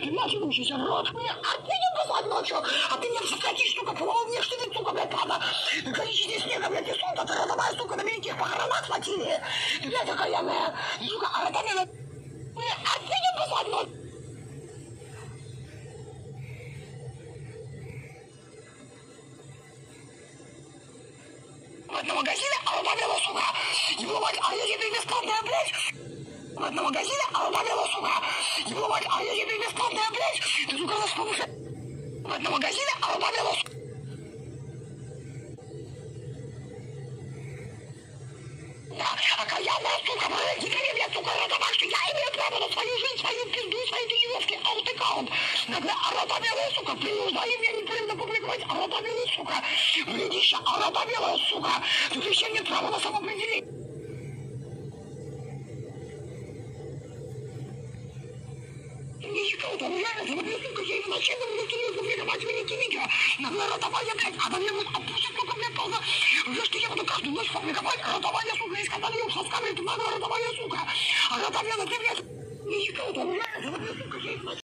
Ты начинающийся рот мне, а ты не бывать ночью, а ты мне сократишь, сука, половник, что ты, сука, блядь, ладно. Количество снега, блядь, и солнца, ты родовая, сука, на великих похоронах хватили. Ты, блядь, окаянная, сука, а это не... А ты не бывать ночью. на магазине, а добавила, сука. Его мать, а я тебе бесплатная, блядь. На магазине, а добавила, сука. Его мать, а я тебе бесплатная, блядь. Ты, сука, нас повыше. На магазине, а добавила, сука. Окаянная, сука, блядь, теперь, блядь, сука, родовая, что я имею право на свою жизнь, свою пизду, свои тренировки, аут-аккаунт. Родовая, сука, принуждаю меня непременно публиковать, родовая, сука. Вредища, родовая, сука. Тут еще нет права на самоопределение. Ничего, там реально, смотри, сука, я именно чем я буду публиковать великие видео. Наглая родовая, блядь, а на мне будет опустить, сука, блядь, полно. Что я буду каждую ночь публиковать,